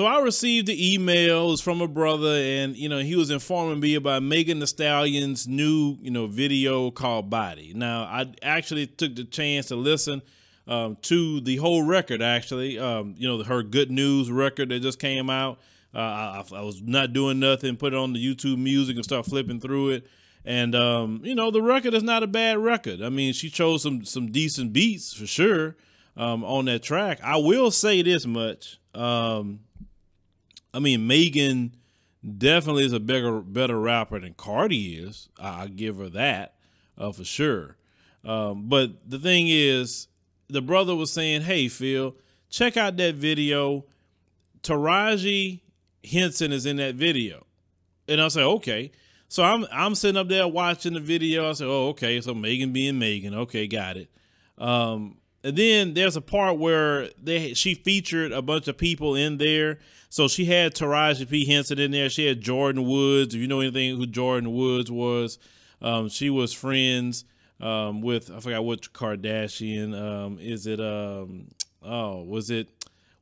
So I received the emails from a brother, and you know he was informing me about Megan Thee Stallion's new you know video called Body. Now I actually took the chance to listen um, to the whole record. Actually, um, you know her Good News record that just came out. Uh, I, I, was not doing nothing, put it on the YouTube Music and start flipping through it. And um, you know the record is not a bad record. I mean, she chose some some decent beats for sure um, on that track. I will say this much. Um, I mean, Megan definitely is a bigger, better rapper than Cardi is. I, I give her that uh, for sure. Um, but the thing is, the brother was saying, "Hey, Phil, check out that video. Taraji Henson is in that video," and I say, "Okay." So I'm I'm sitting up there watching the video. I say, "Oh, okay." So Megan being Megan, okay, got it. Um, and then there's a part where they she featured a bunch of people in there. So she had Taraji P. Henson in there. She had Jordyn Woods. If you know anything who Jordyn Woods was, um, she was friends um, with I forgot which Kardashian. Um, is it? Um, oh, was it?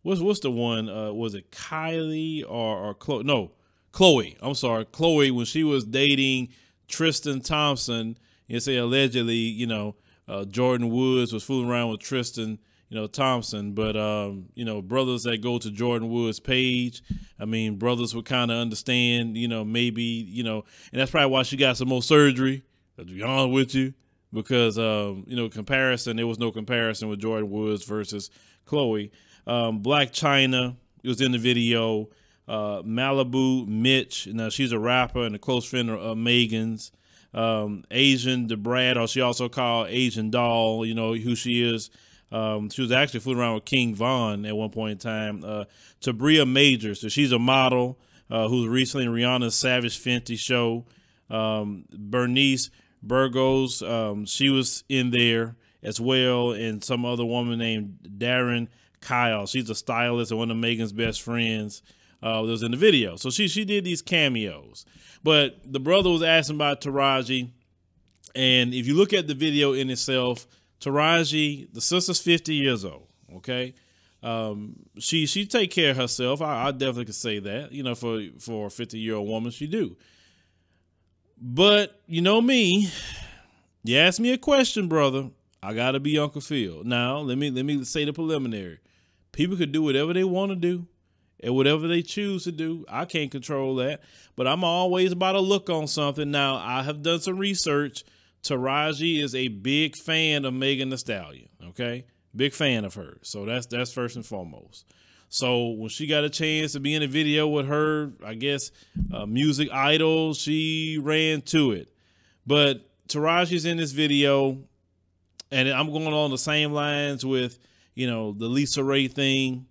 What's what's the one? Uh, was it Kylie or or Khloe? No, Khloe. I'm sorry, Khloe. When she was dating Tristan Thompson, you say allegedly, you know uh, Jordyn Woods was fooling around with Tristan, you know, Thompson. But, um, you know, brothers that go to Jordyn Woods' page, I mean, brothers would kind of understand, you know, maybe, you know, and that's probably why she got some more surgery, to be honest with you, because, um, you know, comparison, there was no comparison with Jordyn Woods versus Khloe. Um, Blac Chyna was in the video. Uh, Malibu Mitch, now she's a rapper and a close friend of uh, Megan's um, Asian Da Brat, or she also called Asian Doll, you know, who she is. Um, she was actually fooling around with King Von at one point in time. Uh, Tabria Major, so she's a model uh, who's recently in Rihanna's Savage Fenty show. Um, Bernice Burgos, um, she was in there as well, and some other woman named Darren Kyle. She's a stylist and one of Megan's best friends uh, was in the video. So she she did these cameos. But the brother was asking about Taraji, and if you look at the video in itself, Taraji, the sister's 50 years old. Okay, um, she she take care of herself. I, I definitely could say that. You know, for for a 50 year old woman, she do. But you know me, you ask me a question, brother. I gotta be Uncle Phil. Now let me let me say the preliminary. People could do whatever they want to do and whatever they choose to do. I can't control that, but I'm always about to look on something. Now, I have done some research. Taraji is a big fan of Megan Thee Stallion. Okay, big fan of her. So that's that's first and foremost. So when she got a chance to be in a video with her, I guess uh, music idol, she ran to it. But Taraji's in this video, and I'm going on the same lines with you know the LisaRaye thing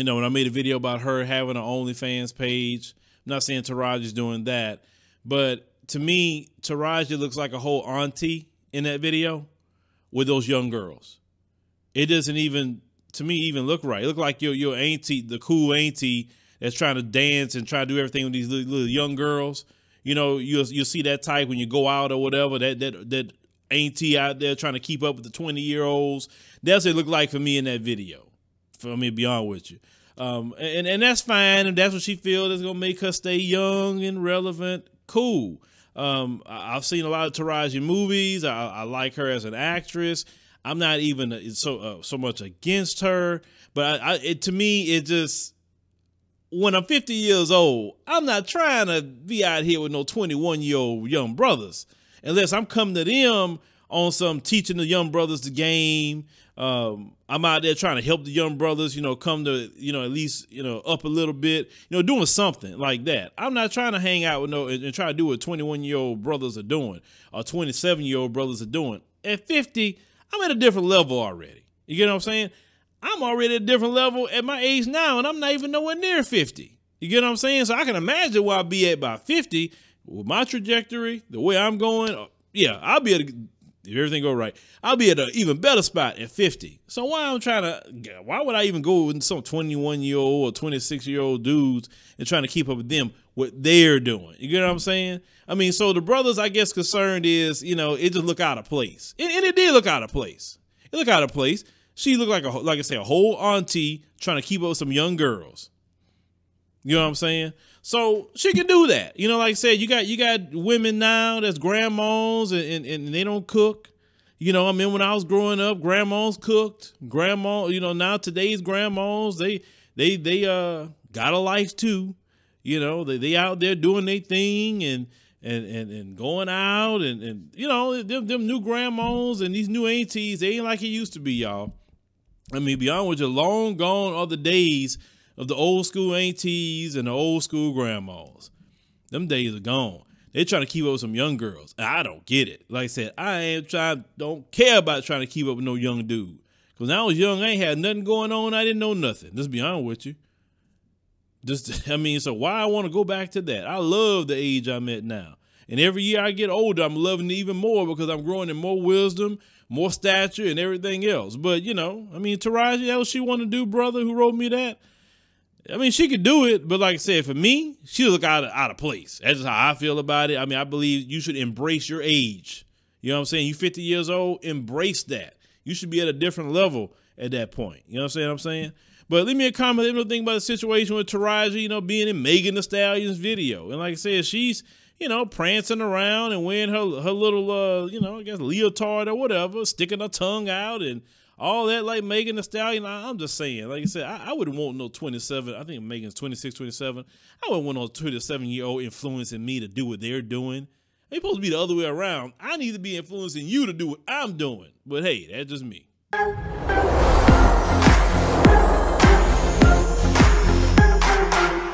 you know, when I made a video about her having an OnlyFans page, I'm not saying Taraji's doing that, but to me, Taraji looks like a whole auntie in that video with those young girls. It doesn't even, to me, even look right. It look like your your auntie, the cool auntie that's trying to dance and try to do everything with these little, little young girls. You know, you'll you'll see that type when you go out or whatever. That that that auntie out there trying to keep up with the twenty year olds. That's what it looked like for me in that video for me to be on with you. Um, and and that's fine, and that's what she feels is gonna make her stay young and relevant. Cool. Um, I, have seen a lot of Taraji movies. I, I, like her as an actress. I'm not even so uh, so much against her, but I, I, it, to me, it just when I'm 50 years old, I'm not trying to be out here with no 21 year old young brothers, unless I'm coming to them on some teaching the young brothers the game. Um, I'm out there trying to help the young brothers, you know, come to, you know, at least, you know, up a little bit, you know, doing something like that. I'm not trying to hang out with no and, and try to do what 21 year old brothers are doing or 27 year old brothers are doing. At 50, I'm at a different level already. You get what I'm saying? I'm already at a different level at my age now, and I'm not even nowhere near 50. You get what I'm saying? So I can imagine where I'll be at by 50 with my trajectory, the way I'm going. Yeah, I'll be at a if everything go right, I'll be at an even better spot at 50. So why I'm trying to, why would I even go with some 21 year old or 26 year old dudes and trying to keep up with them what they're doing? You get what I'm saying? I mean, so the brothers, I guess, concerned is, you know, it just look out of place, and, and it did look out of place. It looked out of place. She looked like a, like I say, a whole auntie trying to keep up with some young girls. You know what I'm saying? So she can do that. You know, like I said, you got you got women now that's grandmas and, and, and they don't cook. You know, I mean, when I was growing up, grandmas cooked. Grandma, you know, now today's grandmas, they they they uh got a life too. You know, they they out there doing their thing and and and, and going out and and you know them them new grandmas and these new aunties, they ain't like it used to be, y'all. I mean, beyond with you, long gone are the days of the old school aunties and the old school grandmas. Them days are gone. They're trying to keep up with some young girls. And I don't get it. Like I said, I ain't trying, don't care about trying to keep up with no young dude. Because when I was young, I ain't had nothing going on. I didn't know nothing. Just be honest with you. Just, I mean, so why I want to go back to that? I love the age I'm at now. And every year I get older, I'm loving it even more because I'm growing in more wisdom, more stature, and everything else. But, you know, I mean, Taraji, that what she want to do, brother, who wrote me that? I mean, she could do it, but like I said, for me, she look out of, out of place. That's just how I feel about it. I mean, I believe you should embrace your age. You know what I'm saying? You 50 years old, embrace that. You should be at a different level at that point. You know what I'm saying? I'm saying. But leave me a comment. Let me know think about the situation with Taraji, you know, being in Megan Thee Stallion's video. And like I said, she's, you know, prancing around and wearing her her little, uh, you know, I guess leotard or whatever, sticking her tongue out and all that like Megan Thee Stallion. I'm just saying, like I said, I, I wouldn't want no 27. I think Megan's 26, 27. I wouldn't want no 27 year old influencing me to do what they're doing. It's supposed to be the other way around. I need to be influencing you to do what I'm doing. But hey, that's just me.